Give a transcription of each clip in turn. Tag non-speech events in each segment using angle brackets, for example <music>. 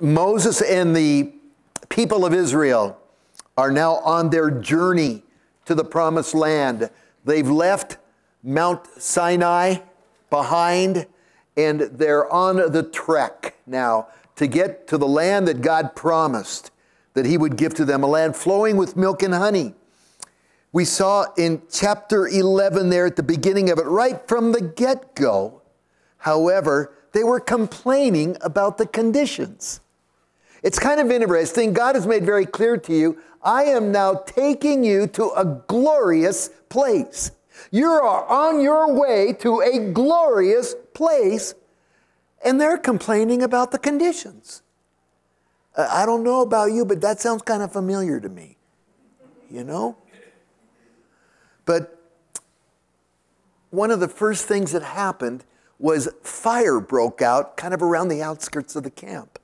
Moses and the people of Israel are now on their journey to the promised land. They've left Mount Sinai behind and they're on the trek now to get to the land that God promised that He would give to them, a land flowing with milk and honey. We saw in chapter 11 there at the beginning of it, right from the get go, however, they were complaining about the conditions. It's kind of interesting. God has made very clear to you I am now taking you to a glorious place. You are on your way to a glorious place, and they're complaining about the conditions. Uh, I don't know about you, but that sounds kind of familiar to me. You know? But one of the first things that happened was fire broke out kind of around the outskirts of the camp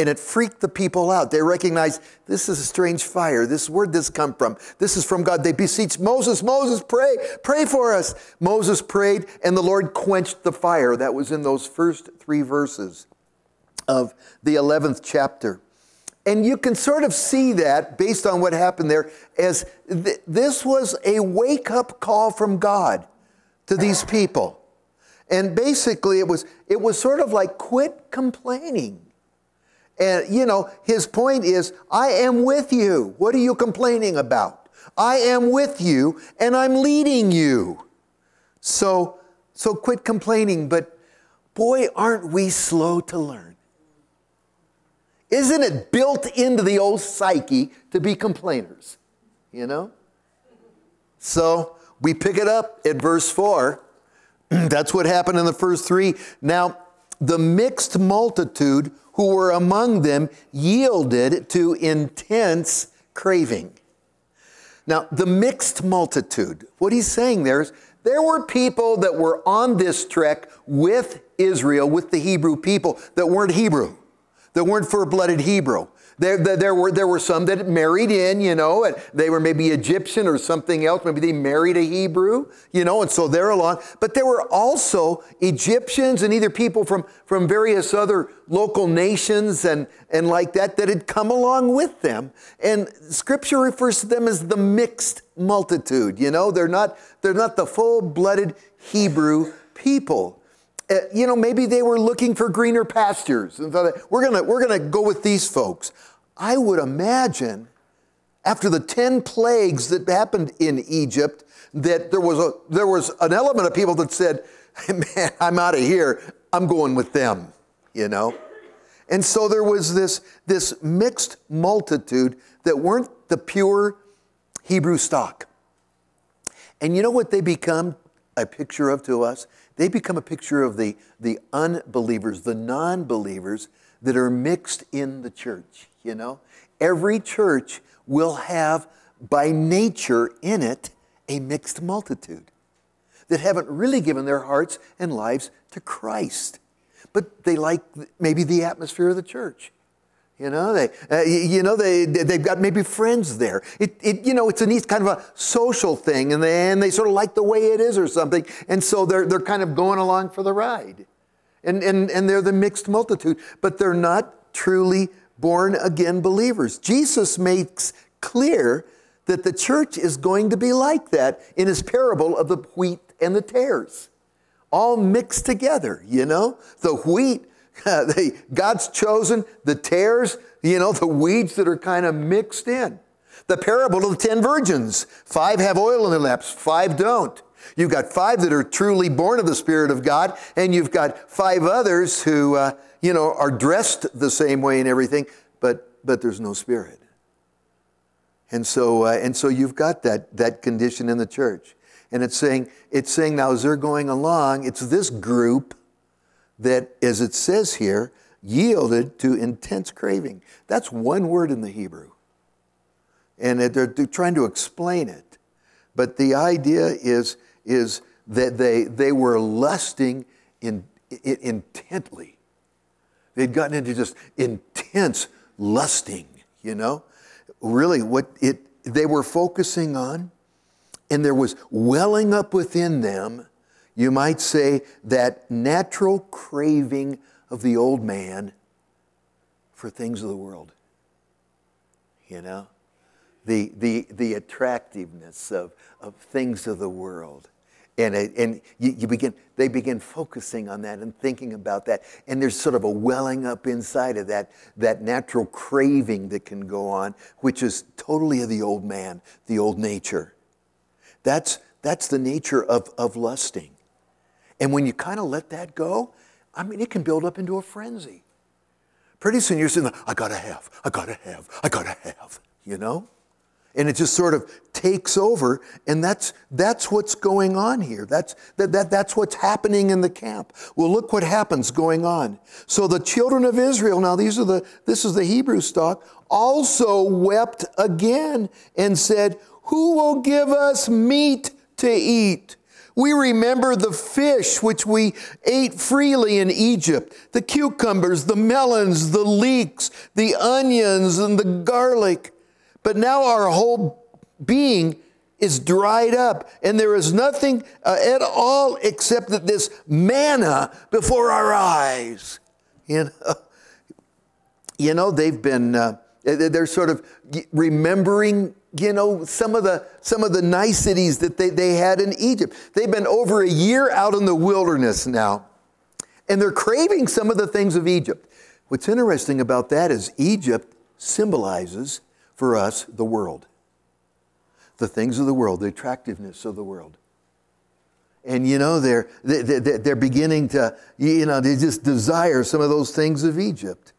and it freaked the people out. They recognized this is a strange fire. This word this come from? This is from God. They beseeched Moses, Moses, pray, pray for us. Moses prayed, and the Lord quenched the fire. That was in those first three verses of the 11th chapter. And you can sort of see that based on what happened there as th- this was a wake up call from God to these people. And basically it was it was sort of like quit complaining. And, you know, his point is, I am with you. What are you complaining about? I am with you and I'm leading you. So, so quit complaining. But boy, aren't we slow to learn? Isn't it built into the old psyche to be complainers? You know? So we pick it up at verse 4. <clears throat> That's what happened in the first three. Now, the mixed multitude who were among them yielded to intense craving. Now, the mixed multitude, what he's saying there is there were people that were on this trek with Israel, with the Hebrew people, that weren't Hebrew, that weren't full blooded Hebrew. There, there, there, were, there were some that married in, you know, and they were maybe Egyptian or something else. Maybe they married a Hebrew, you know, and so they're along. But there were also Egyptians and either people from, from various other local nations and, and like that that had come along with them. And scripture refers to them as the mixed multitude, you know, they're not, they're not the full blooded Hebrew people. Uh, you know, maybe they were looking for greener pastures and thought, we're gonna, we're gonna go with these folks. I would imagine after the 10 plagues that happened in Egypt, that there was, a, there was an element of people that said, man, I'm out of here. I'm going with them, you know? And so there was this, this mixed multitude that weren't the pure Hebrew stock. And you know what they become a picture of to us? They become a picture of the, the unbelievers, the non believers that are mixed in the church you know? Every church will have, by nature in it, a mixed multitude that haven't really given their hearts and lives to Christ. But they like maybe the atmosphere of the church. You know, they, uh, you know, they, they've got maybe friends there. It, it, you know, it's a neat kind of a social thing, and they, and they sort of like the way it is or something, and so they're, they're kind of going along for the ride. And, and, and they're the mixed multitude, but they're not truly born again believers. Jesus makes clear that the church is going to be like that in his parable of the wheat and the tares. All mixed together, you know? The wheat, <laughs> God's chosen, the tares, you know, the weeds that are kind of mixed in. The parable of the ten virgins five have oil in their lamps, five don't. You've got five that are truly born of the Spirit of God, and you've got five others who, uh, you know, are dressed the same way and everything, but, but there's no Spirit. And so, uh, and so you've got that, that condition in the church. And it's saying, it's saying now as they're going along, it's this group that, as it says here, yielded to intense craving. That's one word in the Hebrew. And they're, trying to explain it. But the idea is is that they, they were lusting in, in, intently. They'd gotten into just intense lusting, you know? Really, what it, they were focusing on, and there was welling up within them, you might say, that natural craving of the old man for things of the world. You know? The, the, the attractiveness of, of things of the world. And, uh, and you, you begin, they begin focusing on that and thinking about that. And there's sort of a welling up inside of that, that natural craving that can go on, which is totally of the old man, the old nature. That's, that's the nature of, of lusting. And when you kind of let that go, I mean, it can build up into a frenzy. Pretty soon you're saying, I gotta have, I gotta have, I gotta have, you know? And it just sort of takes over, and that's, that's what's going on here. That's, that, that, that's what's happening in the camp. Well, look what happens going on. So the children of Israel, now these are the, this is the Hebrew stock, also wept again and said, Who will give us meat to eat? We remember the fish which we ate freely in Egypt, the cucumbers, the melons, the leeks, the onions, and the garlic. But now our whole being is dried up, and there is nothing uh, at all except that this manna before our eyes. You know, <laughs> you know they've been, uh, they're sort of remembering you know some of the some of the niceties that they, they had in egypt. They've been over a year out in the wilderness now and they're craving some of the things of egypt. What's interesting about that is egypt symbolizes for us the world the things of the world the attractiveness of the world and you know they're they're, they're beginning to you know they just desire some of those things of egypt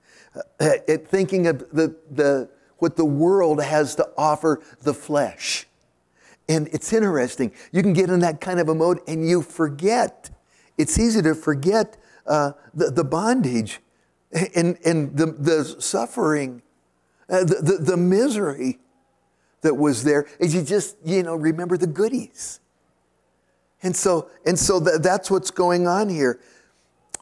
uh, thinking of the the what the world has to offer the flesh. And it's interesting. You can get in that kind of a mode and you forget. It's easy to forget uh, the, the bondage and, and the, the suffering, uh, the, the, the misery that was there as you just, you know, remember the goodies. And so, and so th- that's what's going on here.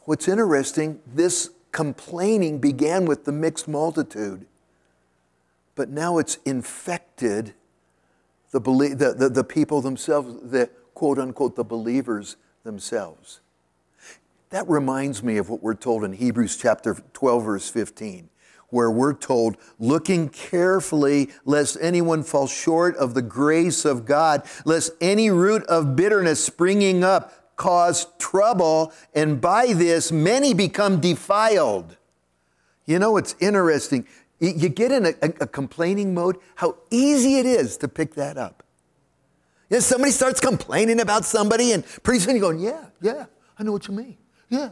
What's interesting, this complaining began with the mixed multitude but now it's infected the, the, the, the people themselves, the quote unquote, the believers themselves. That reminds me of what we're told in Hebrews chapter 12, verse 15, where we're told, looking carefully lest anyone fall short of the grace of God, lest any root of bitterness springing up cause trouble, and by this many become defiled. You know, it's interesting. You get in a, a, complaining mode, how easy it is to pick that up. You know, somebody starts complaining about somebody, and pretty soon you're going, Yeah, yeah, I know what you mean. Yeah.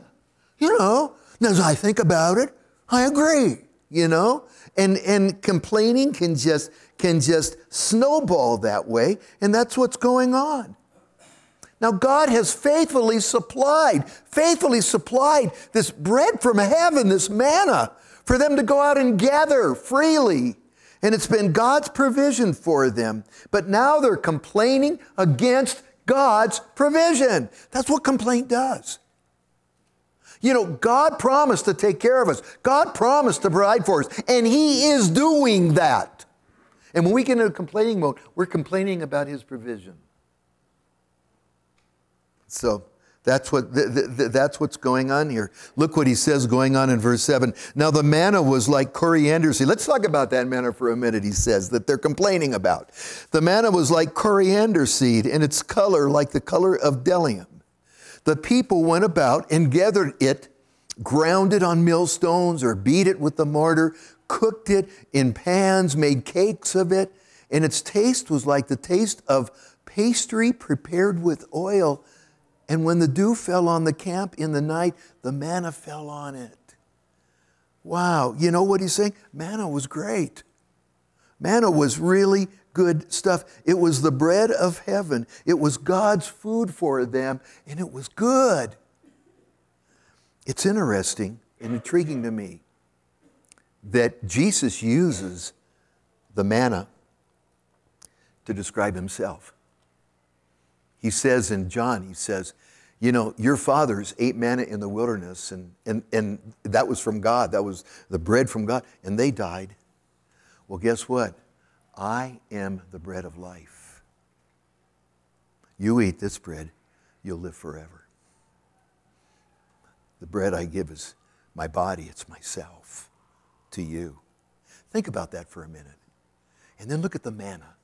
You know, as I think about it, I agree, you know? And, and complaining can just, can just snowball that way, and that's what's going on. Now, God has faithfully supplied, faithfully supplied this bread from heaven, this manna for them to go out and gather freely. And it's been God's provision for them. But now they're complaining against God's provision. That's what complaint does. You know, God promised to take care of us. God promised to provide for us, and He is doing that. And when we get into complaining mode, we're complaining about His provision. So, that's, what, th- th- that's what's going on here. Look what he says going on in verse 7. Now the manna was like coriander seed. Let's talk about that manna for a minute, he says, that they're complaining about. The manna was like coriander seed, and its color like the color of bdellium. The people went about and gathered it, ground it on millstones, or beat it with the mortar, cooked it in pans, made cakes of it, and its taste was like the taste of pastry prepared with oil and when the dew fell on the camp in the night, the manna fell on it. Wow. You know what he's saying? Manna was great. Manna was really good stuff. It was the bread of heaven, it was God's food for them, and it was good. It's interesting and intriguing to me that Jesus uses the manna to describe himself. He says in John, he says, you know, your fathers ate manna in the wilderness, and, and, and that was from God. That was the bread from God, and they died. Well, guess what? I am the bread of life. You eat this bread, you'll live forever. The bread I give is my body, it's myself to you. Think about that for a minute. And then look at the manna.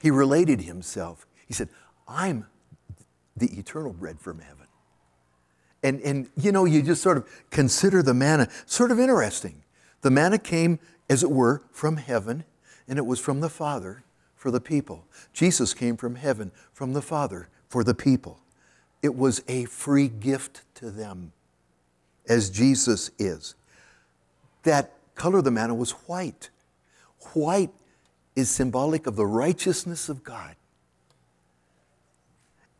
He related himself. He said, I'm the eternal bread from heaven. And, and you know, you just sort of consider the manna, sort of interesting. The manna came, as it were, from heaven, and it was from the Father for the people. Jesus came from heaven, from the Father for the people. It was a free gift to them, as Jesus is. That color of the manna was white. White is symbolic of the righteousness of God.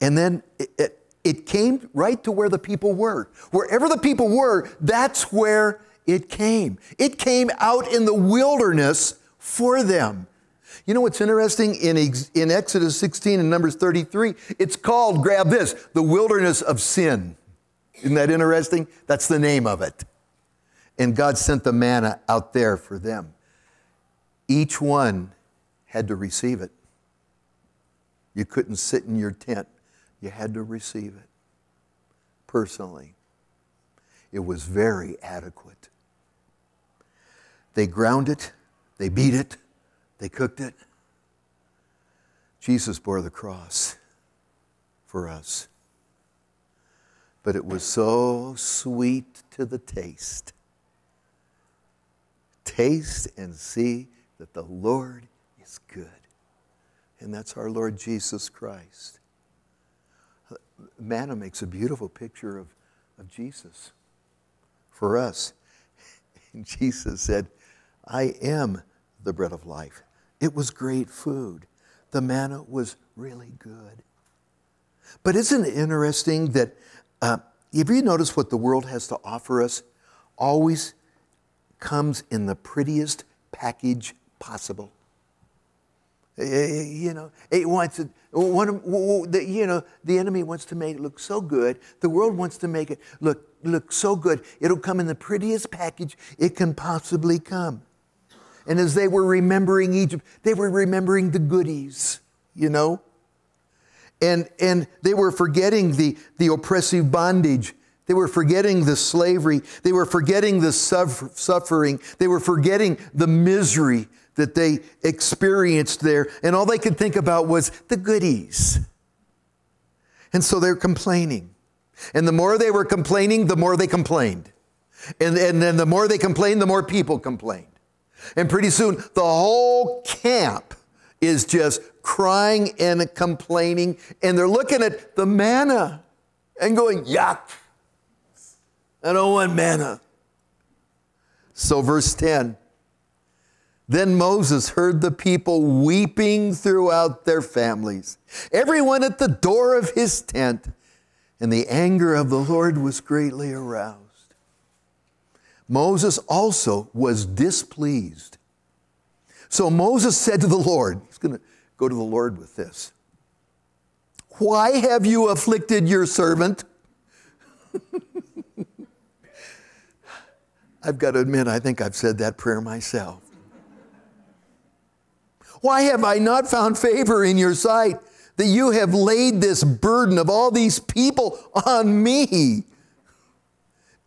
And then it, it, it, came right to where the people were. Wherever the people were, that's where it came. It came out in the wilderness for them. You know what's interesting? In, in Exodus 16 and Numbers 33, it's called, grab this, the wilderness of sin. Isn't that interesting? That's the name of it. And God sent the manna out there for them. Each one had to receive it. You couldn't sit in your tent, you had to receive it personally. It was very adequate. They ground it, they beat it, they cooked it. Jesus bore the cross for us. But it was so sweet to the taste. Taste and see that the Lord is good. And that's our Lord Jesus Christ. Manna makes a beautiful picture of, of Jesus for us. <laughs> And Jesus said, I am the bread of life. It was great food. The manna was really good. But isn't it interesting that, uh, have you notice what the world has to offer us always comes in the prettiest package possible? Eh, eh, eh, you know, it wants to, you know, the enemy wants to make it look so good. The world wants to make it look, look so good. It'll come in the prettiest package it can possibly come. And as they were remembering Egypt, they were remembering the goodies, you know? And, and they were forgetting the, the oppressive bondage. They were forgetting the slavery. They were forgetting the suffer, suffering. They were forgetting the misery that they experienced there. And all they could think about was the goodies. And so they're complaining. And the more they were complaining, the more they complained. And, and then the more they complained, the more people complained. And pretty soon, the whole camp is just crying and complaining. And they're looking at the manna and going, Yuck, I don't want manna. So, verse 10 Then Moses heard the people weeping throughout their families, everyone at the door of his tent, and the anger of the Lord was greatly aroused. Moses also was displeased. So Moses said to the Lord, he's going to go to the Lord with this. Why have you afflicted your servant? <laughs> I've got to admit, I think I've said that prayer myself. Why have I not found favor in your sight that you have laid this burden of all these people on me?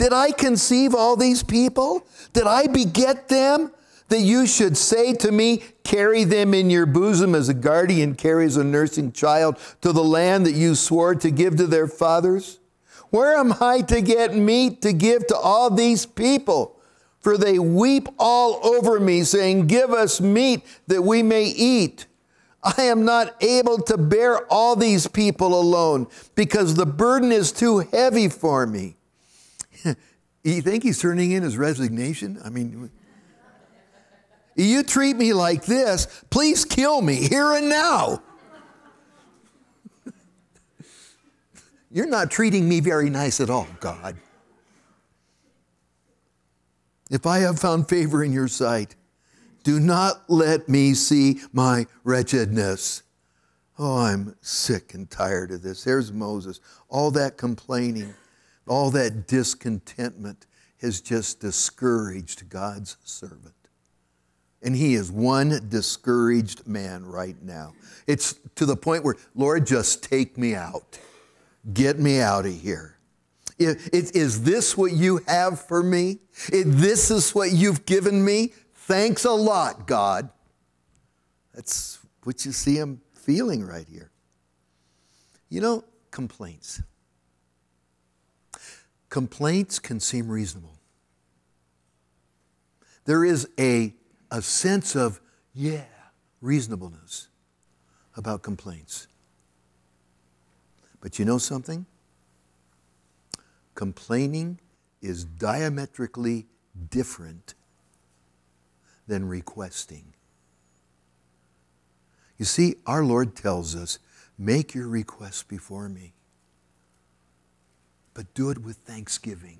Did I conceive all these people? Did I beget them? That you should say to me, Carry them in your bosom as a guardian carries a nursing child to the land that you swore to give to their fathers? Where am I to get meat to give to all these people? For they weep all over me, saying, Give us meat that we may eat. I am not able to bear all these people alone because the burden is too heavy for me. <laughs> you think he's turning in his resignation? I mean, you treat me like this, please kill me here and now. <laughs> You're not treating me very nice at all, God. If I have found favor in your sight, do not let me see my wretchedness. Oh, I'm sick and tired of this. There's Moses, all that complaining all that discontentment has just discouraged God's servant. And he is one discouraged man right now. It's to the point where, Lord, just take me out. Get me out of here. Is this what you have for me? This is what you've given me? Thanks a lot, God. That's what you see him feeling right here. You know, complaints. Complaints can seem reasonable. There is a, a sense of, yeah, reasonableness about complaints. But you know something? Complaining is diametrically different than requesting. You see, our Lord tells us, make your requests before me, but do it with thanksgiving.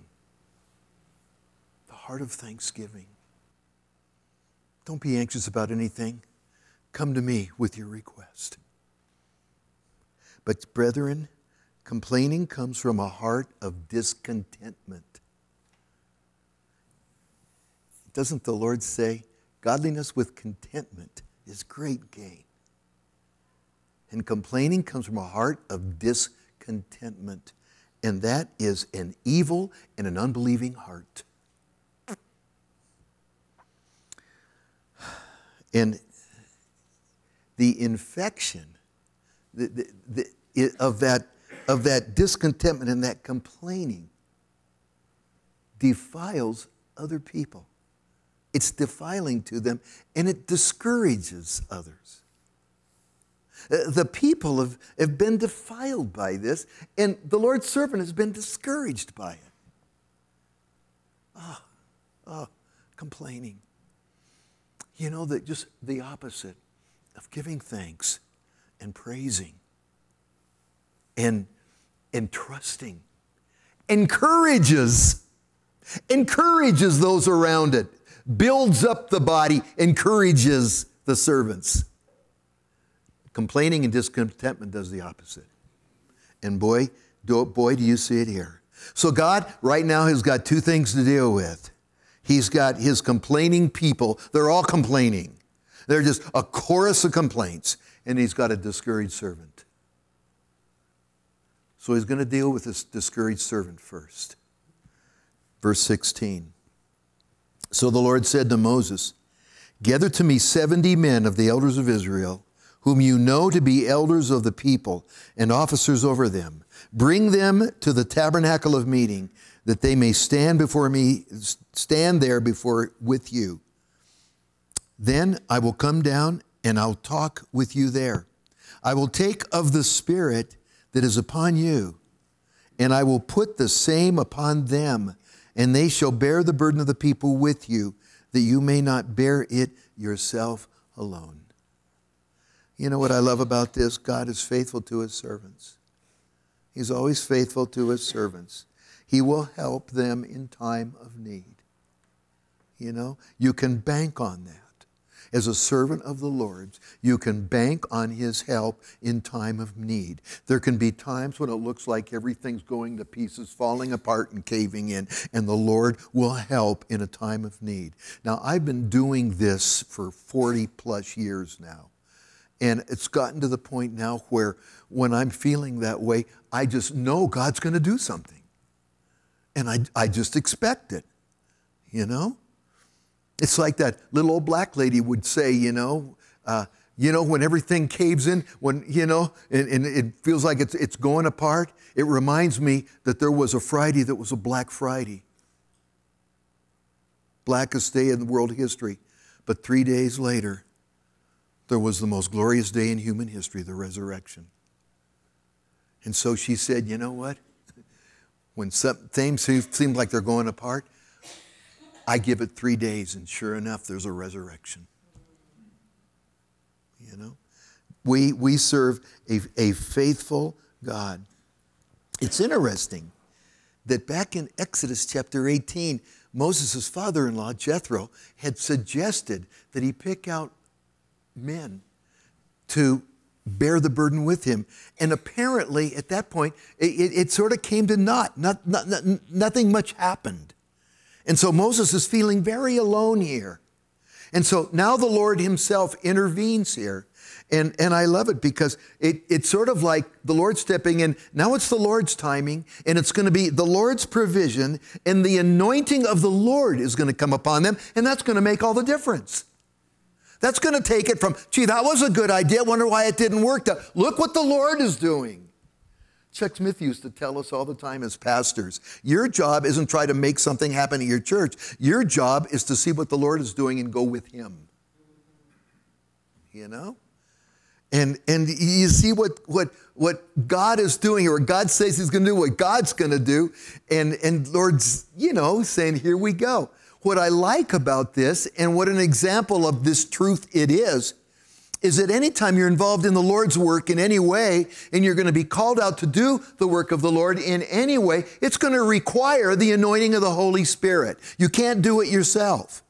The heart of thanksgiving. Don't be anxious about anything. Come to me with your request. But, brethren, complaining comes from a heart of discontentment. Doesn't the Lord say, godliness with contentment is great gain? And complaining comes from a heart of discontentment. And that is an evil and an unbelieving heart. And the infection of, that, of that discontentment and that complaining defiles other people. It's defiling to them and it discourages others. Uh, the people have, have been defiled by this, and the Lord's servant has been discouraged by it. Oh, oh, complaining. You know, that just the opposite of giving thanks and praising and, and trusting encourages, encourages those around it, builds up the body, encourages the servants. Complaining and discontentment does the opposite. And boy, do, boy, do you see it here. So God right now has got two things to deal with. He's got his complaining people. They're all complaining. They're just a chorus of complaints. And he's got a discouraged servant. So he's going to deal with this discouraged servant first. Verse 16. So the Lord said to Moses, Gather to me 70 men of the elders of Israel, whom you know to be elders of the people and officers over them. Bring them to the tabernacle of meeting that they may stand before me, stand there before with you. Then I will come down and I'll talk with you there. I will take of the Spirit that is upon you, and I will put the same upon them, and they shall bear the burden of the people with you, that you may not bear it yourself alone. You know what I love about this? God is faithful to his servants. He's always faithful to his servants. He will help them in time of need. You know, you can bank on that. As a servant of the Lord's, you can bank on His help in time of need. There can be times when it looks like everything's going to pieces, falling apart and caving in, and the Lord will help in a time of need. Now, I've been doing this for 40 plus years now. And it's gotten to the point now where when I'm feeling that way, I just know God's going to do something. And I, I just expect it, you know? It's like that little old black lady would say, you know, uh, you know, when everything caves in, when, you know, and, and, it feels like it's, it's going apart, it reminds me that there was a Friday that was a Black Friday. Blackest day in world history. But three days later, there was the most glorious day in human history, the resurrection. And so she said, you know what? When some things seem like they're going apart, I give it three days, and sure enough, there's a resurrection. You know? We, we serve a, a faithful God. It's interesting that back in Exodus chapter 18, Moses' father in law, Jethro, had suggested that he pick out men to bear the burden with him. And apparently, at that point, it, it, it sort of came to naught. Not, not, not, nothing much happened. And so Moses is feeling very alone here. And so now the Lord himself intervenes here. And, and I love it because it, it's sort of like the Lord stepping in. Now it's the Lord's timing, and it's going to be the Lord's provision, and the anointing of the Lord is going to come upon them, and that's going to make all the difference. That's going to take it from, gee, that was a good idea. Wonder why it didn't work. To, look what the Lord is doing. Chuck Smith used to tell us all the time as pastors your job isn't try to make something happen at your church. Your job is to see what the Lord is doing and go with Him. You know? And, and you see what, what, what God is doing, or God says He's going to do, what God's going to do. And, and Lord's, you know, saying, Here we go. What I like about this, and what an example of this truth it is, is that anytime you're involved in the Lord's work in any way, and you're going to be called out to do the work of the Lord in any way, it's going to require the anointing of the Holy Spirit. You can't do it yourself.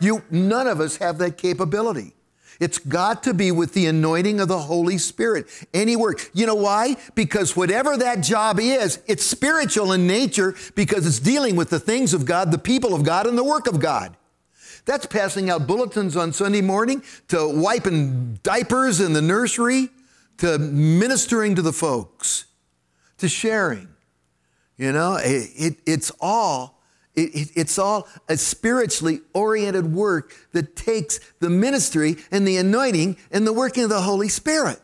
You, none of us have that capability. It's got to be with the anointing of the Holy Spirit. Any work. You know why? Because whatever that job is, it's spiritual in nature because it's dealing with the things of God, the people of God, and the work of God. That's passing out bulletins on Sunday morning, to wiping diapers in the nursery, to ministering to the folks, to sharing. You know, it, it, it's all it, it, it's all a spiritually oriented work that takes the ministry and the anointing and the working of the Holy Spirit.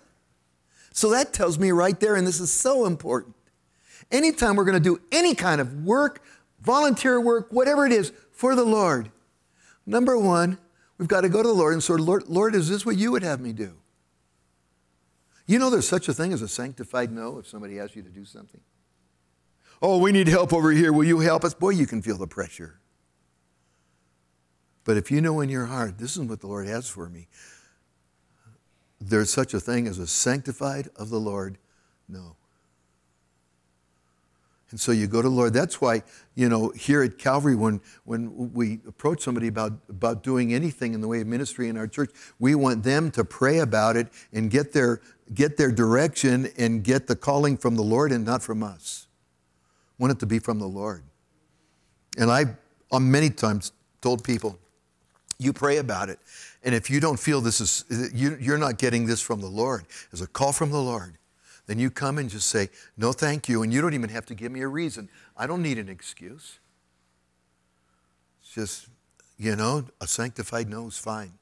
So that tells me right there, and this is so important. Anytime we're going to do any kind of work, volunteer work, whatever it is, for the Lord, number one, we've got to go to the Lord and say, Lord, Lord, is this what you would have me do? You know, there's such a thing as a sanctified no if somebody asks you to do something. Oh, we need help over here. Will you help us? Boy, you can feel the pressure. But if you know in your heart, this is what the Lord has for me, there's such a thing as a sanctified of the Lord? No. And so you go to the Lord. That's why, you know, here at Calvary, when, when we approach somebody about, about doing anything in the way of ministry in our church, we want them to pray about it and get their, get their direction and get the calling from the Lord and not from us want it to be from the Lord. And I, on many times, told people, you pray about it. And if you don't feel this is, you're not getting this from the Lord, as a call from the Lord, then you come and just say, no, thank you. And you don't even have to give me a reason. I don't need an excuse. It's just, you know, a sanctified no is fine.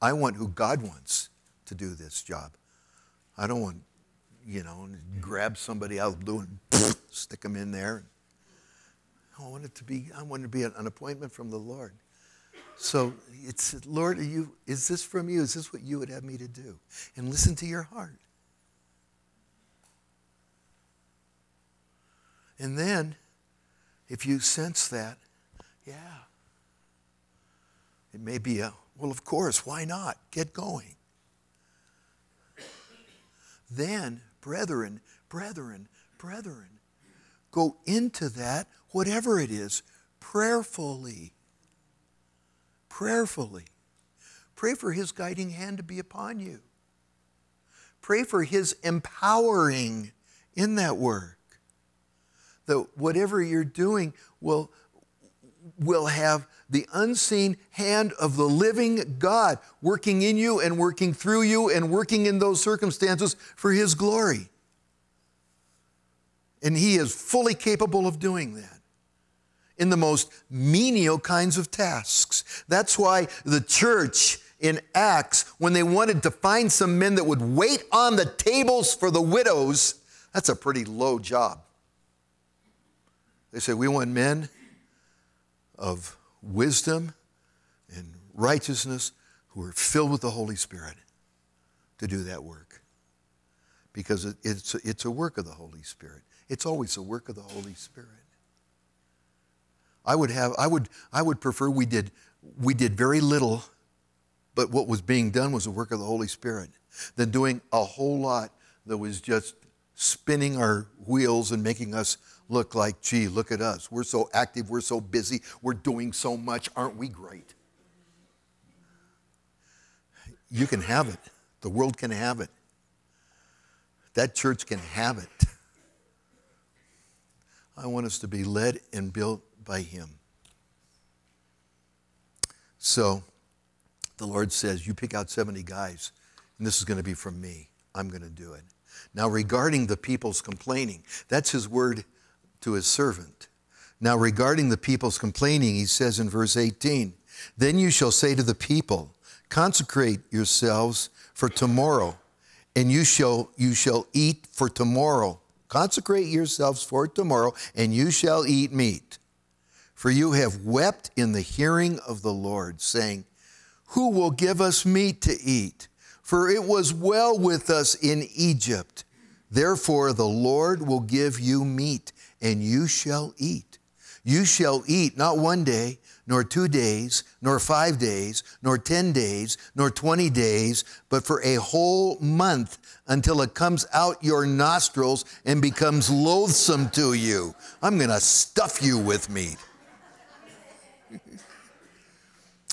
I want who God wants to do this job. I don't want you know, mm-hmm. grab somebody out of the blue and stick them in there. I want it to be, I want to be an appointment from the Lord. So it's, Lord, you, is this from you? Is this what you would have me to do? And listen to your heart. And then, if you sense that, yeah, it may be a, well, of course, why not? Get going. Then brethren, brethren, brethren. Go into that, whatever it is, prayerfully. Prayerfully. Pray for His guiding hand to be upon you. Pray for His empowering in that work. That whatever you're doing will, will have the unseen hand of the living God working in you and working through you and working in those circumstances for His glory. And He is fully capable of doing that in the most menial kinds of tasks. That's why the church in Acts, when they wanted to find some men that would wait on the tables for the widows, that's a pretty low job. They said, We want men of wisdom and righteousness who are filled with the Holy Spirit to do that work. Because it's, it's a work of the Holy Spirit. It's always a work of the Holy Spirit. I would have, I would, I would prefer we did, we did very little, but what was being done was a work of the Holy Spirit, than doing a whole lot that was just spinning our wheels and making us look like, gee, look at us. We're so active, we're so busy, we're doing so much. Aren't we great? You can have it. The world can have it. That church can have it. I want us to be led and built by Him. So the Lord says, You pick out 70 guys And this is going to be from me. I'm going to do it. Now, regarding the people's complaining, that's his word to his servant. Now, regarding the people's complaining, he says in verse 18, Then you shall say to the people, Consecrate yourselves for tomorrow, and you shall, you shall eat for tomorrow. Consecrate yourselves for tomorrow, and you shall eat meat. For you have wept in the hearing of the Lord, saying, Who will give us meat to eat? For it was well with us in Egypt. Therefore, the Lord will give you meat, and you shall eat. You shall eat not one day, nor two days, nor five days, nor ten days, nor twenty days, but for a whole month until it comes out your nostrils and becomes loathsome to you. I'm going to stuff you with meat.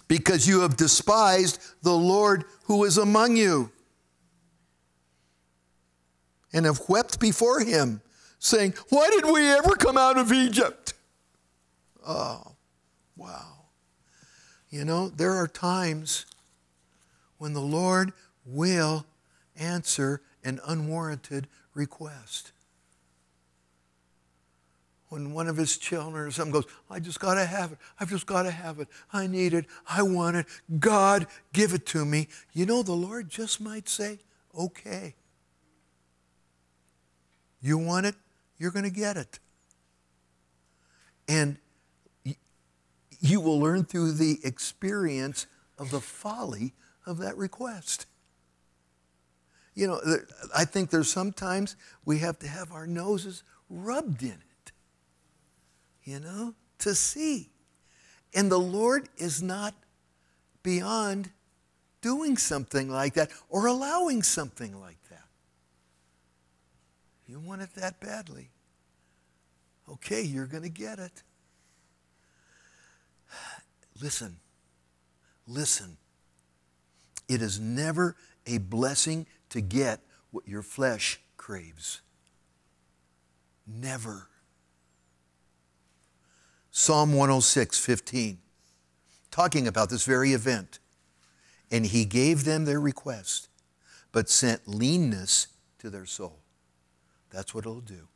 because you have despised the Lord who is among you and have wept before him, saying, Why did we ever come out of Egypt? Oh, wow. You know, there are times when the Lord will answer an unwarranted request. When one of his children or something goes, I just got to have it. I've just got to have it. I need it. I want it. God, give it to me. You know, the Lord just might say, okay. You want it? You're going to get it. And you will learn through the experience of the folly of that request. You know, I think there's sometimes we have to have our noses rubbed in it, you know, to see. And the Lord is not beyond doing something like that or allowing something like that. You want it that badly. Okay, you're going to get it. Listen, listen. It is never a blessing to get what your flesh craves. Never. Psalm 106, 15, talking about this very event. And he gave them their request, but sent leanness to their soul. That's what it'll do.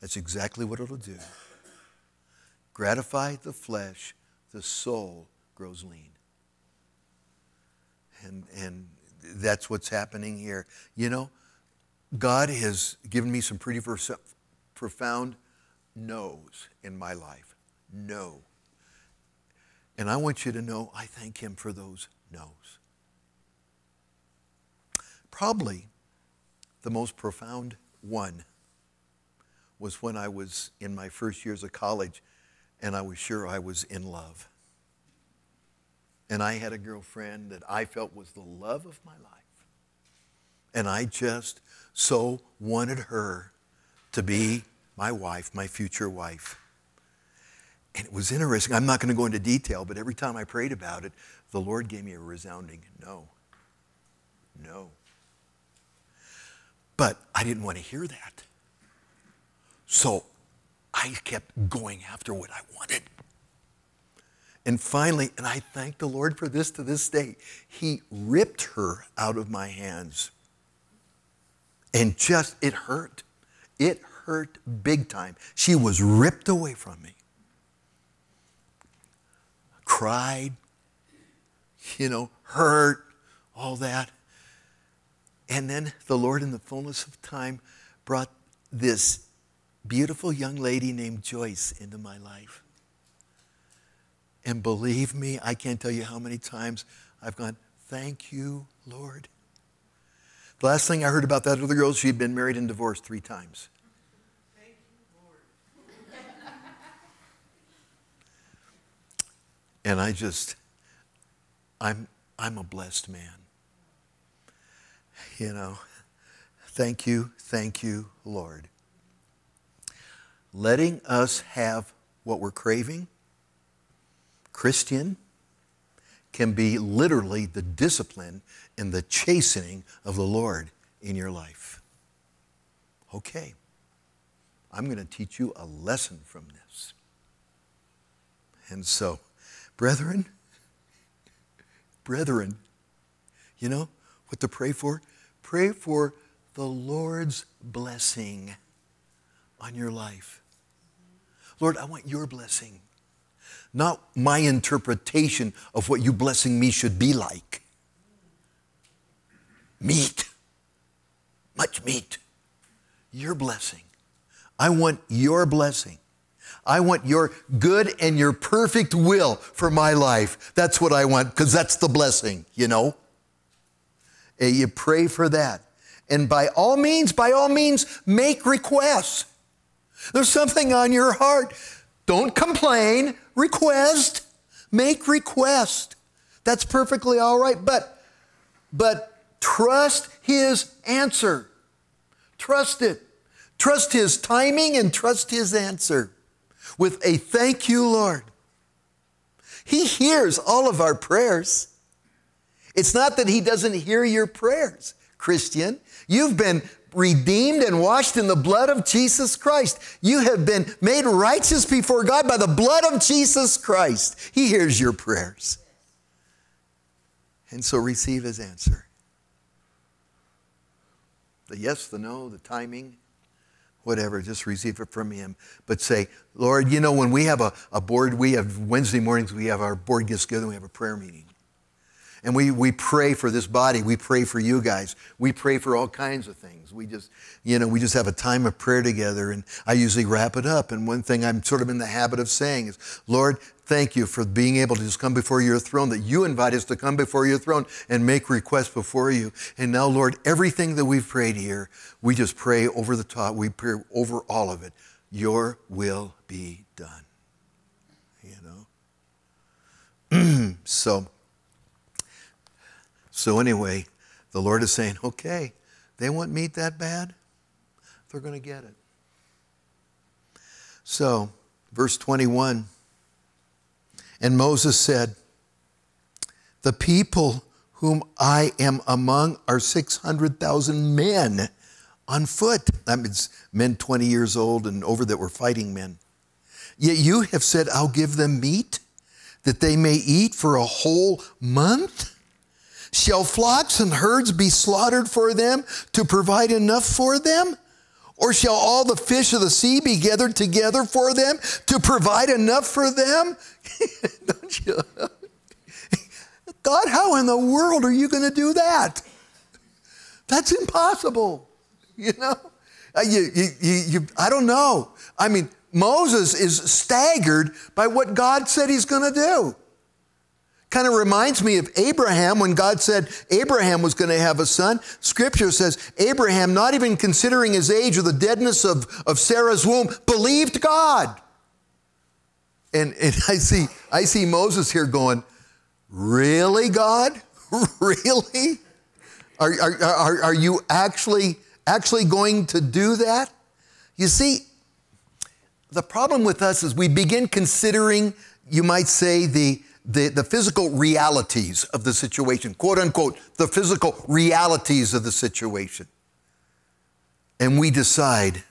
That's exactly what it'll do. Gratify the flesh, the soul grows lean. And, and that's what's happening here. You know, God has given me some pretty profound no's in my life. No. And I want you to know I thank Him for those no's. Probably the most profound one was when I was in my first years of college and I was sure I was in love. And I had a girlfriend that I felt was the love of my life. And I just so wanted her to be my wife, my future wife. And it was interesting. I'm not going to go into detail, but every time I prayed about it, the Lord gave me a resounding no. No. But I didn't want to hear that. So I kept going after what I wanted. And finally, and I thank the Lord for this to this day, He ripped her out of my hands. And just, it hurt. It hurt big time. She was ripped away from me. Cried, you know, hurt, all that. And then the Lord, in the fullness of time, brought this beautiful young lady named Joyce into my life. And believe me, I can't tell you how many times I've gone, Thank you, Lord. The last thing I heard about that other girl, she'd been married and divorced three times. Thank you, Lord. and I just, I'm, I'm a blessed man. You know, thank you, thank you, Lord letting us have what we're craving, Christian, can be literally the discipline and the chastening of the Lord in your life. Okay, I'm going to teach you a lesson from this. And so, brethren, brethren, you know, what to pray for? Pray for the Lord's blessing on your life. Lord, I want your blessing, not my interpretation of what you blessing me should be like. Meat, much meat, your blessing. I want your blessing. I want your good and your perfect will for my life. That's what I want because that's the blessing, you know? And you pray for that. And by all means, by all means, make requests. There's something on your heart. Don't complain, request. Make request. That's perfectly all right. But but trust his answer. Trust it. Trust his timing and trust his answer with a thank you, Lord. He hears all of our prayers. It's not that he doesn't hear your prayers, Christian. You've been redeemed and washed in the blood of Jesus Christ. You have been made righteous before God by the blood of Jesus Christ. He hears your prayers. And so receive his answer. The yes, the no, the timing, whatever, just receive it from him. But say, Lord, you know, when we have a, a board, we have Wednesday mornings, we have our board gets together, we have a prayer meeting. And we, we pray for this body. We pray for you guys. We pray for all kinds of things. We just, you know, we just have a time of prayer together. And I usually wrap it up. And one thing I'm sort of in the habit of saying is, Lord, thank you for being able to just come before your throne, that you invite us to come before your throne and make requests before you. And now, Lord, everything that we've prayed here, we just pray over the top. We pray over all of it. Your will be done. You know? <clears throat> so, so, anyway, the Lord is saying, okay, they want meat that bad? They're going to get it. So, verse 21 And Moses said, The people whom I am among are 600,000 men on foot. That means men 20 years old and over that were fighting men. Yet you have said, I'll give them meat that they may eat for a whole month? Shall flocks and herds be slaughtered for them to provide enough for them? Or shall all the fish of the sea be gathered together for them to provide enough for them? <laughs> Don't you? God, how in the world are you going to do that? That's impossible. You know? Uh, you, you, you, I don't know. I mean, Moses is staggered by what God said he's going to do. Kind of reminds me of Abraham when God said Abraham was going to have a son. Scripture says Abraham, not even considering his age or the deadness of, of Sarah's womb, believed God. And, and <laughs> I, see, I see Moses here going, Really, God? <laughs> really? Are, are, are, are you actually, actually going to do that? You see, the problem with us is we begin considering, you might say, the, the, the physical realities of the situation, quote unquote, the physical realities of the situation. And we decide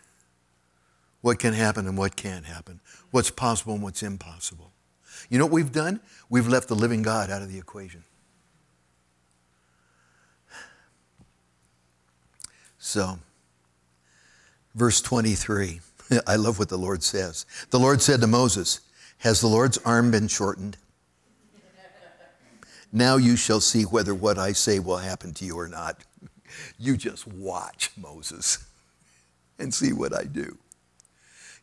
what can happen and what can't happen, what's possible and what's impossible. You know what we've done? We've left the living God out of the equation. So, verse 23, <laughs> I love what the Lord says. The Lord said to Moses, Has the Lord's arm been shortened? Now you shall see whether what I say will happen to you or not. You just watch, Moses, and see what I do.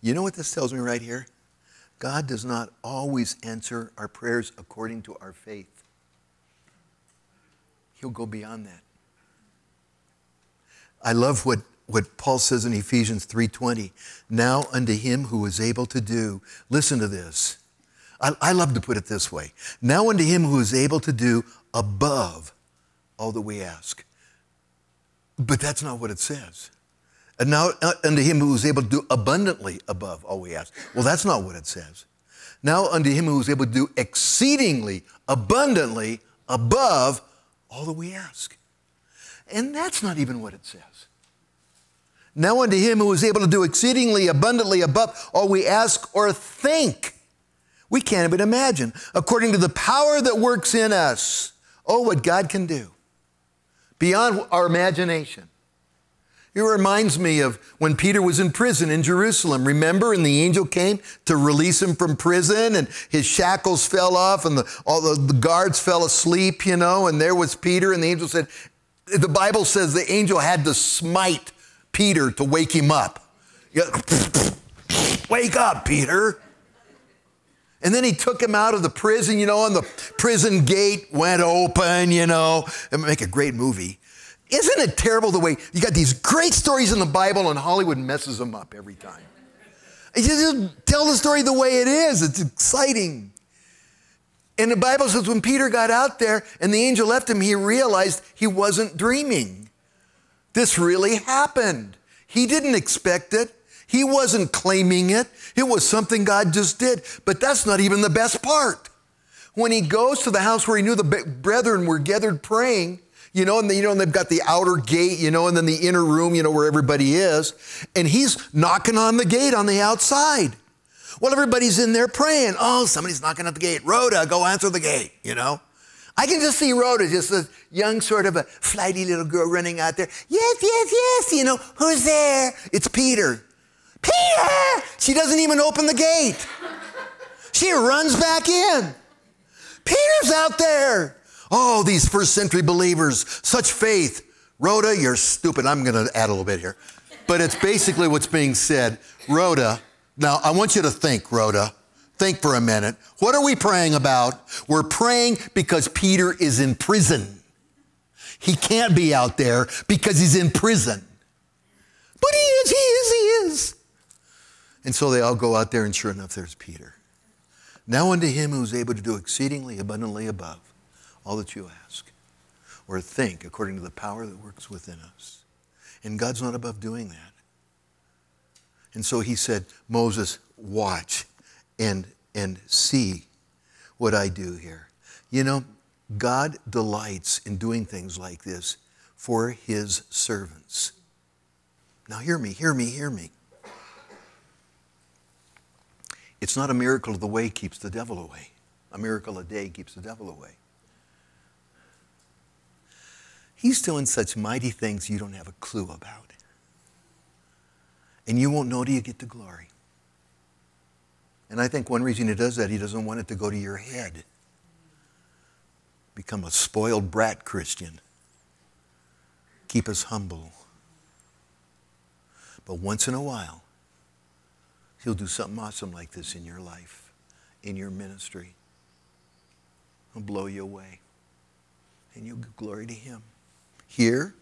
You know what this tells me right here? God does not always answer our prayers according to our faith. He'll go beyond that. I love what, what Paul says in Ephesians 3:20. Now unto him who is able to do, listen to this I, I love to put it this way now unto him who is able to do above all that we ask. But that's not what it says. And now uh, unto him who is able to do abundantly above all we ask. Well, that's not what it says. Now unto him who is able to do exceedingly abundantly above all that we ask. And that's not even what it says. Now unto him who is able to do exceedingly abundantly above all we ask or think we can't even imagine. According to the power that works in us. Oh, what God can do. beyond our imagination. It reminds me of when Peter was in prison in Jerusalem. Remember, and the angel came to release him from prison, and his shackles fell off, and the, all the, the guards fell asleep, you know, and there was Peter, and the angel said, the Bible says the angel had to smite Peter to wake him up. <laughs> Wake up, Peter. And then he took him out of the prison, you know, and the prison gate went open, you know. It make a great movie. Isn't it terrible the way you got these great stories in the Bible and Hollywood messes them up every time? You just tell the story the way it is. It's exciting. And the Bible says when Peter got out there and the angel left him, he realized he wasn't dreaming. This really happened. He didn't expect it. He wasn't claiming it. It was something God just did. But that's not even the best part. When he goes to the house where he knew the brethren were gathered praying, you know, and you know, and they've got the outer gate, you know, and then the inner room, you know, where everybody is, and he's knocking on the gate on the outside. Well, everybody's in there praying. Oh, somebody's knocking at the gate. Rhoda, go answer the gate, you know. I can just see Rhoda, just a young sort of a flighty little girl running out there. Yes, yes, yes, you know, who's there? It's Peter. Peter! She doesn't even open the gate. She runs back in. Peter's out there. Oh, these first century believers, such faith. Rhoda, you're stupid. I'm going to add a little bit here. But it's basically what's being said. Rhoda, now I want you to think, Rhoda. Think for a minute. What are we praying about? We're praying because Peter is in prison. He can't be out there because he's in prison. But he is, he is, he is. And so they all go out there, and sure enough, there's Peter. Now unto him who is able to do exceedingly abundantly above all that you ask or think according to the power that works within us. And God's not above doing that. And so he said, Moses, watch and, and see what I do here. You know, God delights in doing things like this for his servants. Now, hear me, hear me, hear me. It's not a miracle of the way keeps the devil away. A miracle a day keeps the devil away. He's doing such mighty things you don't have a clue about. And you won't know till you get to glory. And I think one reason he does that, he doesn't want it to go to your head. Become a spoiled brat Christian. Keep us humble. But once in a while, he'll do something awesome like this in your life, in your ministry. He'll blow you away. And you'll give glory to him here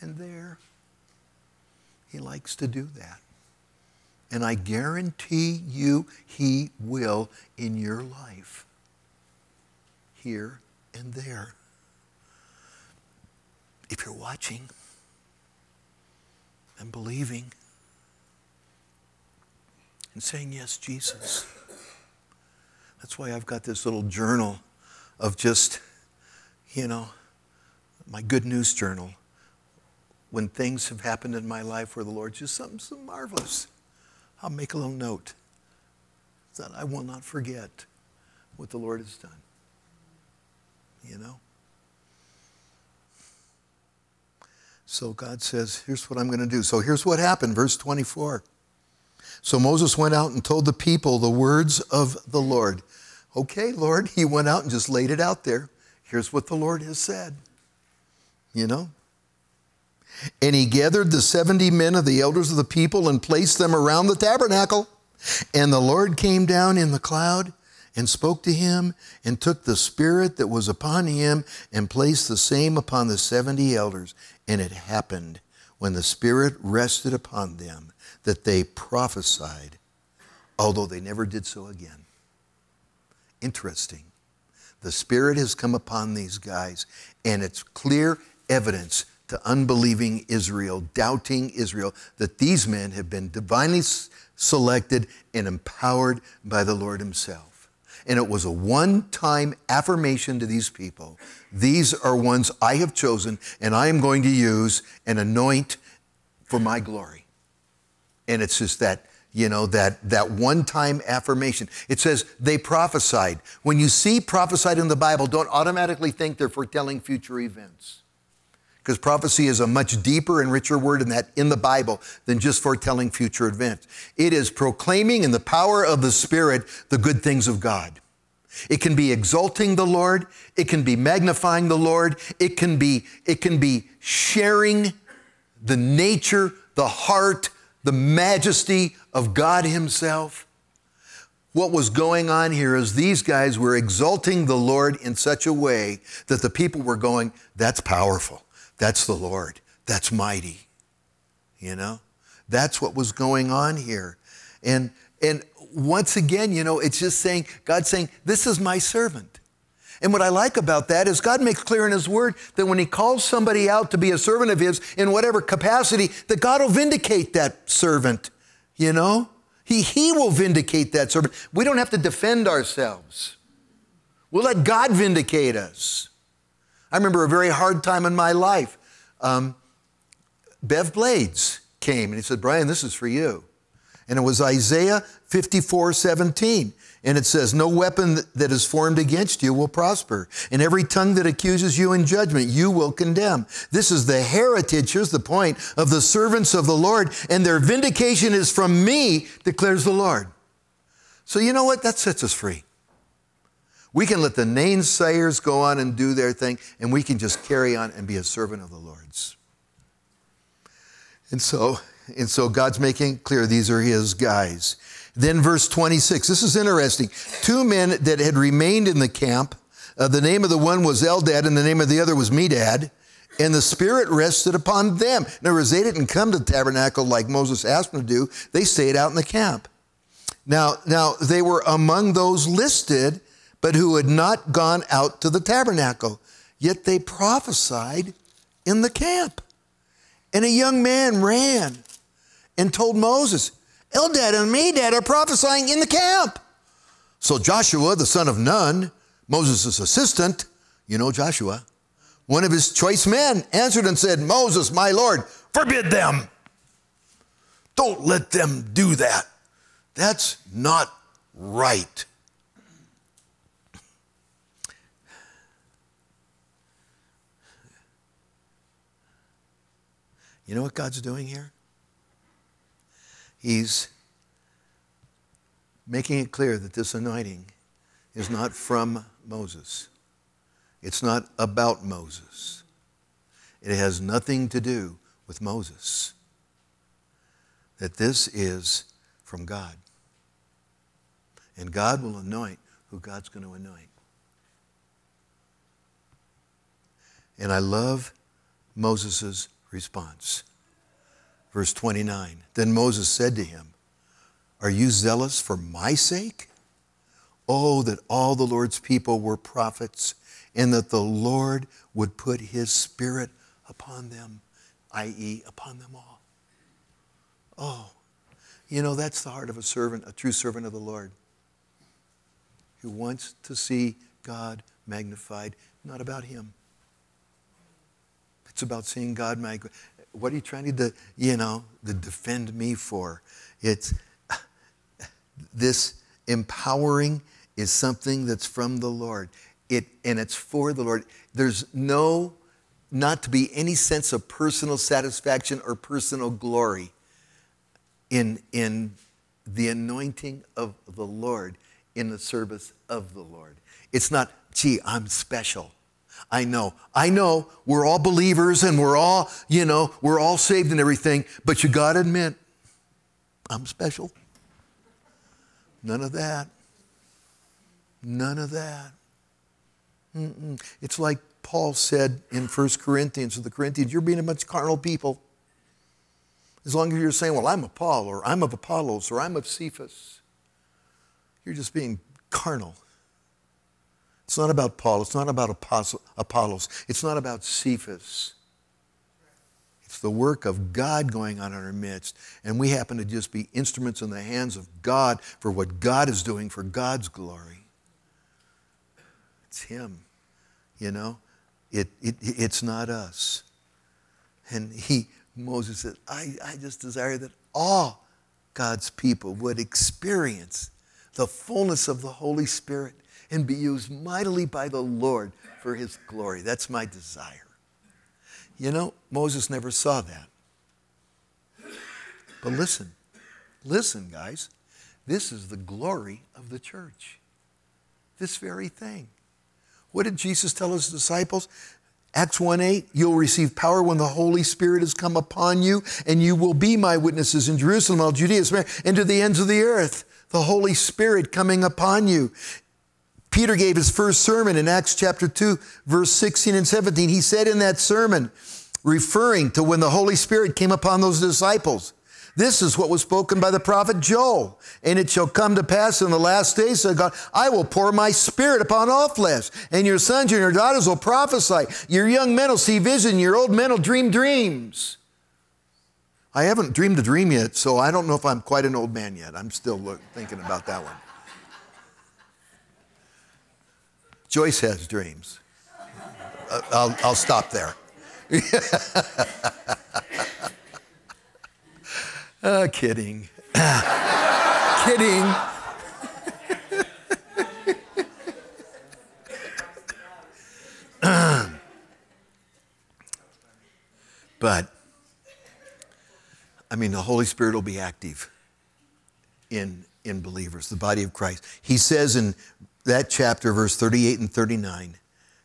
and there. He likes to do that. And I guarantee you he will in your life, here and there. If you're watching and believing and saying, Yes, Jesus. That's why I've got this little journal of just, you know, my good news journal when things have happened in my life where the Lord just something so marvelous. I'll make a little note that I will not forget what the Lord has done. You know? So God says, here's what I'm going to do. So here's what happened, verse 24. So Moses went out and told the people the words of the Lord. Okay, Lord, he went out and just laid it out there. Here's what the Lord has said you know? And he gathered the 70 men of the elders of the people and placed them around the tabernacle. And the Lord came down in the cloud and spoke to him and took the spirit that was upon him and placed the same upon the 70 elders. And it happened when the spirit rested upon them that they prophesied, although they never did so again. Interesting. The Spirit has come upon these guys, and it's clear evidence to unbelieving Israel, doubting Israel, that these men have been divinely selected and empowered by the Lord Himself. And it was a one time affirmation to these people these are ones I have chosen and I am going to use and anoint for my glory. And it's just that you know, that, that one time affirmation. It says they prophesied. When you see prophesied in the Bible, don't automatically think they're foretelling future events. because prophecy is a much deeper and richer word in that in the Bible than just foretelling future events. It is proclaiming in the power of the Spirit the good things of God. It can be exalting the Lord, it can be magnifying the Lord, it can be it can be sharing the nature, the heart, the majesty of God himself what was going on here is these guys were exalting the Lord in such a way that the people were going, That's powerful. That's the Lord. That's mighty. You know? That's what was going on here. And and once again, you know, it's just saying, God saying, This is my servant. And what I like about that is God makes clear in His Word that when He calls somebody out to be a servant of His in whatever capacity, that God will vindicate that servant, you know? He, he will vindicate that servant. We don't have to defend ourselves. We'll let God vindicate us. I remember a very hard time in my life. Um, Bev Blades came and he said, Brian, this is for you. And it was Isaiah 54 17. And it says, No weapon that is formed against you will prosper, and every tongue that accuses you in judgment you will condemn. This is the heritage, here's the point, of the servants of the Lord, and their vindication is from me, declares the Lord. So, you know what? That sets us free. We can let the naysayers go on and do their thing, and we can just carry on and be a servant of the Lord's. And so, and so God's making clear these are his guys. Then, verse 26, this is interesting. Two men that had remained in the camp, uh, the name of the one was Eldad, and the name of the other was Medad, and the Spirit rested upon them. In other words, they didn't come to the tabernacle like Moses asked them to do, they stayed out in the camp. Now, now they were among those listed, but who had not gone out to the tabernacle. Yet they prophesied in the camp. And a young man ran and told Moses, Eldad and Medad are prophesying in the camp. So Joshua, the son of Nun, Moses' assistant, you know Joshua, one of his choice men, answered and said, Moses, my Lord, forbid them. Don't let them do that. That's not right. You know what God's doing here? He's making it clear that this anointing is not from Moses. It's not about Moses. It has nothing to do with Moses. That this is from God. And God will anoint who God's going to anoint. And I love Moses' response. Verse 29 Then Moses said to him, Are you zealous for my sake? Oh, that all the Lord's people were prophets, and that the Lord would put his spirit upon them, i.e., upon them all. Oh, you know, that's the heart of a servant, a true servant of the Lord, who wants to see God magnified, not about him. It's about seeing God magnified what are you trying to, you know, to defend me for? It's <laughs> this empowering is something that's from the Lord. It, and it's for the Lord. There's no, not to be any sense of personal satisfaction or personal glory in, in the anointing of the Lord, in the service of the Lord. It's not, gee, I'm special. I know. I know we're all believers and we're all, you know, we're all saved and everything, but you got to admit, I'm special. None of that. None of that. Mm-mm. It's like Paul said in 1 Corinthians to the Corinthians, you're being a bunch of carnal people. As long as you're saying, well, I'm of Paul, or I'm of Apollos, or I'm of Cephas, you're just being carnal. It's not about Paul. It's not about Apollos. It's not about Cephas. It's the work of God going on in our midst. And we happen to just be instruments in the hands of God for what God is doing for God's glory. It's Him, you know? It, it, it's not us. And he, Moses said, I, I just desire that all God's people would experience the fullness of the Holy Spirit and be used mightily by the Lord for his glory. That's my desire. You know, Moses never saw that. But listen, listen, guys. This is the glory of the church. This very thing. What did Jesus tell his disciples? Acts 1 8, you'll receive power when the Holy Spirit has come upon you, and you will be my witnesses in Jerusalem, all Judea, and to the ends of the earth. The Holy Spirit coming upon you. Peter gave his first sermon in Acts chapter 2, verse 16 and 17. He said in that sermon, referring to when the Holy Spirit came upon those disciples, this is what was spoken by the prophet Joel. And it shall come to pass in the last days, said God, I will pour my spirit upon all flesh, and your sons and your daughters will prophesy. Your young men will see vision, your old men will dream dreams. I haven't dreamed a dream yet, so I don't know if I'm quite an old man yet. I'm still thinking about that one. Joyce has dreams. Uh, I'll, I'll stop there. <laughs> Uh, kidding. <laughs> kidding. <clears throat> but, I mean, the Holy Spirit will be active in, in believers, the body of Christ. He says in that chapter, verse 38 and 39,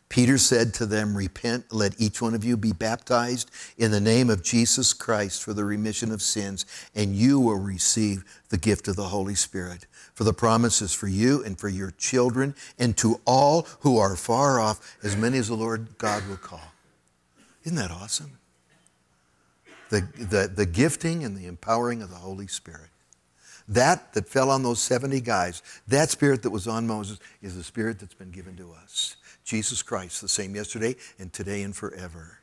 Peter said to them, Repent, let each one of you be baptized in the name of Jesus Christ for the remission of sins, and you will receive the gift of the Holy Spirit. For the promise is for you and for your children and to all who are far off, as many as the Lord God will call. Isn't that awesome? The, the, the gifting and the empowering of the Holy Spirit. That that fell on those 70 guys, that spirit that was on Moses, is the spirit that's been given to us. Jesus Christ, the same yesterday and today and forever.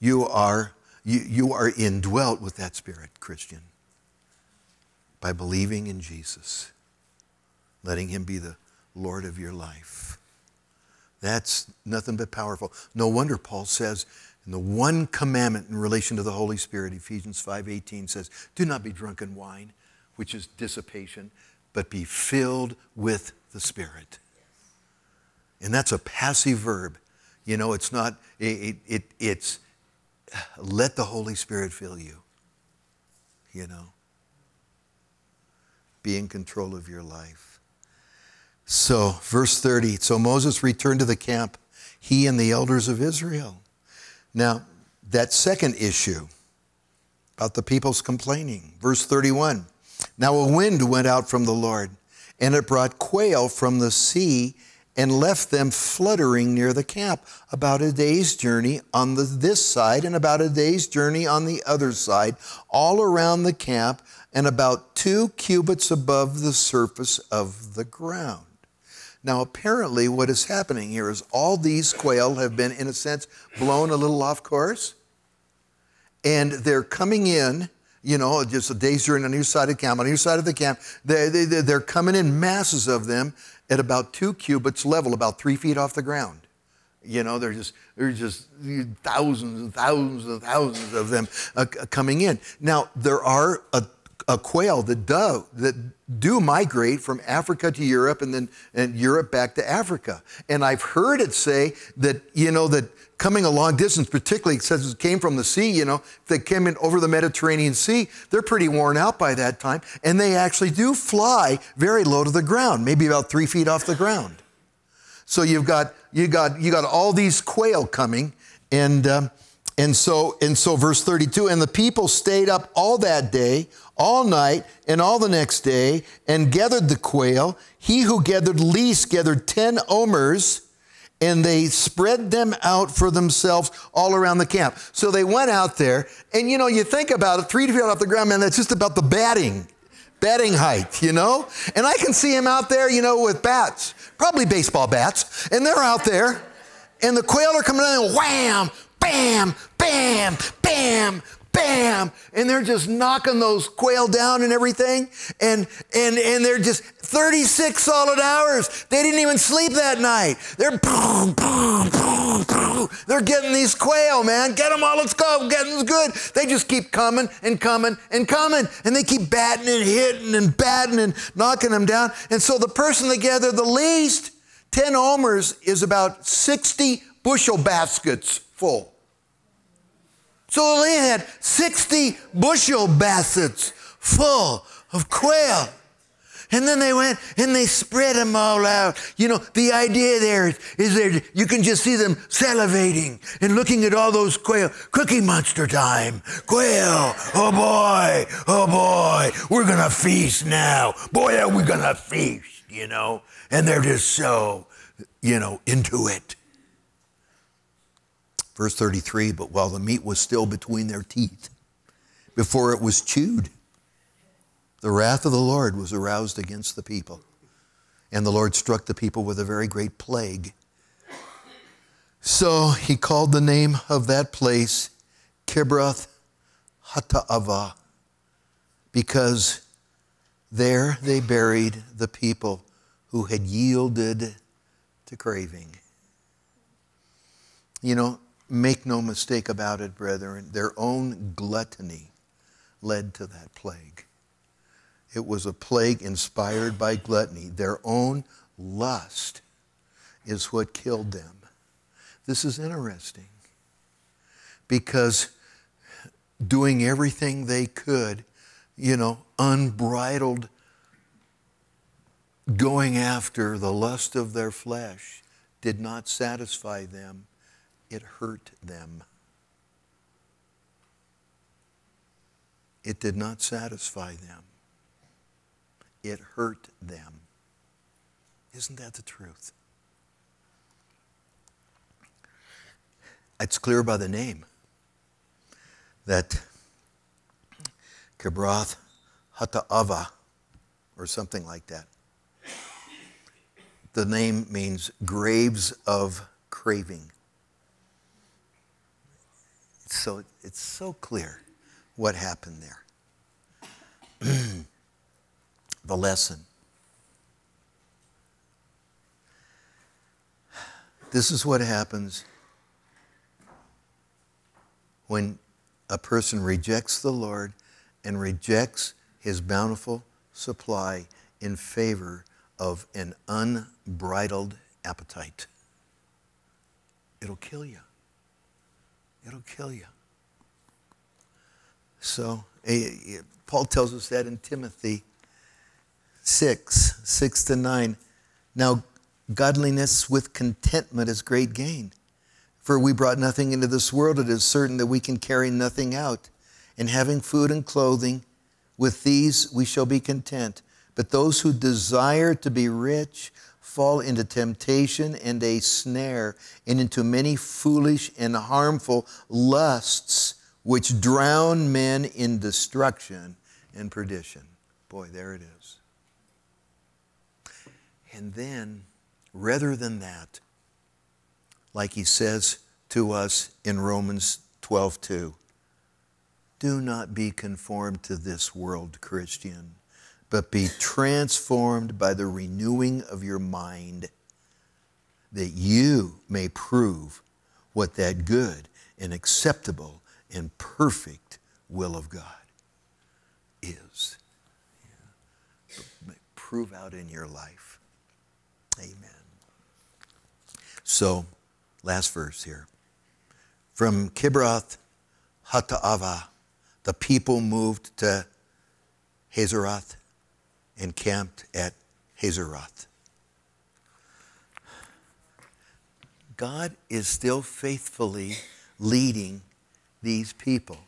You are, you, you are indwelt with that Spirit, Christian, by believing in Jesus, letting Him be the Lord of your life. That's nothing but powerful. No wonder Paul says, in the one commandment in relation to the Holy Spirit, Ephesians 5:18 says, "Do not be drunk in wine, which is dissipation, but be filled with the Spirit." And that's a passive verb. You know, it's not, it, it, it's let the Holy Spirit fill you. You know, be in control of your life. So, verse 30 so Moses returned to the camp, he and the elders of Israel. Now, that second issue about the people's complaining, verse 31 Now a wind went out from the Lord, and it brought quail from the sea and left them fluttering near the camp, about a day's journey on the, this side and about a day's journey on the other side, all around the camp, and about two cubits above the surface of the ground. Now, apparently, what is happening here is all these quail have been, in a sense, blown a little off course, and they're coming in you know, just a day's journey on either side of the camp. On either side of the camp, they, they, they're coming in masses of them at about two cubits level, about three feet off the ground. You know, they're just, they're just thousands and thousands and thousands of them uh, coming in. Now, there are a, a quail that do, that do migrate from Africa to Europe and then and Europe back to Africa. And I've heard it say that, you know, that coming a long distance, particularly since it came from the sea, you know, if they came in over the Mediterranean Sea, they're pretty worn out by that time. And they actually do fly very low to the ground, maybe about three feet off the ground. So you've got, you got, you got all these quail coming. And, um, and so, and so verse 32, and the people stayed up all that day, all night, and all the next day, and gathered the quail. He who gathered least gathered 10 omers, and they spread them out for themselves all around the camp. So they went out there, and you know, you think about it, three feet off the ground, man, that's just about the batting, batting height, you know? And I can see him out there, you know, with bats, probably baseball bats, and they're out there, and the quail are coming in and wham, bam, bam, bam, bam, and they're just knocking those quail down and everything. And, and, and they're just 36 solid hours. They didn't even sleep that night. They're, they're getting these quail, man. Get them all, let's go. Getting good. They just keep coming and coming and coming. And they keep batting and hitting and batting and knocking them down. And so the person that gathered the least, 10 omers, is about 60 bushel baskets full. So they had 60 bushel baskets full of quail. And then they went and they spread them all out. You know, the idea there is, that you can just see them salivating and looking at all those quail. Cookie Monster time. Quail. Oh boy. Oh boy. We're going to feast now. Boy, are we going to feast, you know? And they're just so, you know, into it. Verse 33 But while the meat was still between their teeth, before it was chewed, the wrath of the Lord was aroused against the people. And the Lord struck the people with a very great plague. So he called the name of that place Kibroth Hattaavah, because there they buried the people who had yielded to craving. You know, make no mistake about it, brethren, their own gluttony led to that plague. It was a plague inspired by gluttony. Their own lust is what killed them. This is interesting because doing everything they could, you know, unbridled, going after the lust of their flesh did not satisfy them, it hurt them. It did not satisfy them it hurt them. Isn't that the truth? It's clear by the name that Kibroth Hattaavah, or something like that. The name means graves of craving. So it's so clear what happened there. <clears throat> the lesson. This is what happens when a person rejects the Lord and rejects his bountiful supply in favor of an unbridled appetite. It'll kill you. It'll kill you. So, eh, eh, Paul tells us that in Timothy 6, 6 to 9. Now, godliness with contentment is great gain. For we brought nothing into this world, it is certain that we can carry nothing out. And having food and clothing, with these we shall be content. But those who desire to be rich fall into temptation and a snare, and into many foolish and harmful lusts, which drown men in destruction and perdition. Boy, there it is. And then, rather than that, like he says to us in Romans 12 2, do not be conformed to this world, Christian, but be transformed by the renewing of your mind, that you may prove what that good and acceptable and perfect will of God is. Yeah. Prove out in your life. Amen. So, last verse here. From Kibroth Hattaavah, the people moved to Hazeroth and camped at Hazeroth. God is still faithfully leading these people,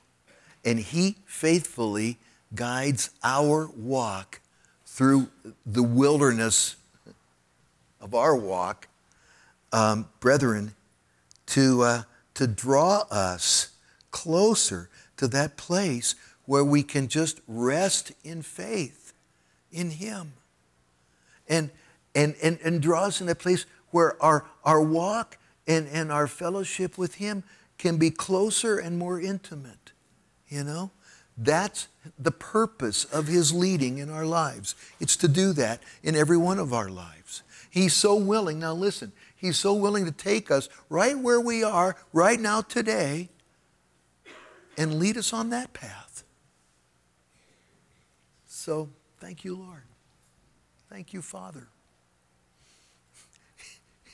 and He faithfully guides our walk through the wilderness of our walk, um, brethren, to, uh, to draw us closer to that place where we can just rest in faith in Him. And, and, and, and draw us in a place where our, our walk and, and our fellowship with Him can be closer and more intimate, you know? That's the purpose of His leading in our lives. It's to do that in every one of our lives. He's so willing. Now, listen, He's so willing to take us right where we are right now today and lead us on that path. So, thank you, Lord. Thank you, Father. <laughs>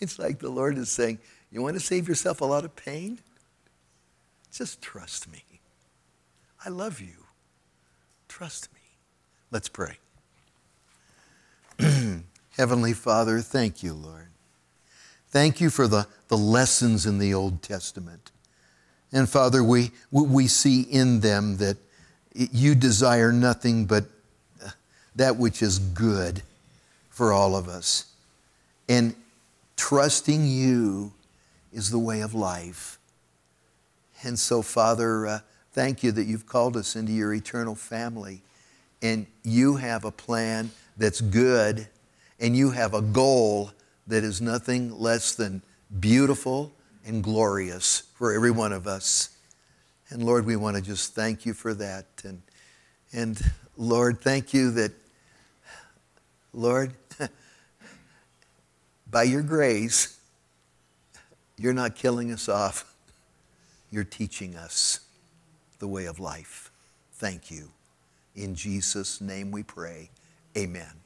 It's like the Lord is saying, You want to save yourself a lot of pain? Just trust me. I love you. Trust me. Let's pray. <clears throat> Heavenly Father, thank you, Lord. Thank you for the, the lessons in the Old Testament. And Father, we, we see in them that you desire nothing but uh, that which is good for all of us. And trusting you is the way of life. And so, Father, uh, thank you that you've called us into your eternal family. And you have a plan that's good, and you have a goal that is nothing less than beautiful and glorious for every one of us. And Lord, we want to just thank you for that. And, and Lord, thank you that, Lord, <laughs> by your grace, you're not killing us off. You're teaching us the way of life. Thank you. In Jesus' name we pray. Amen.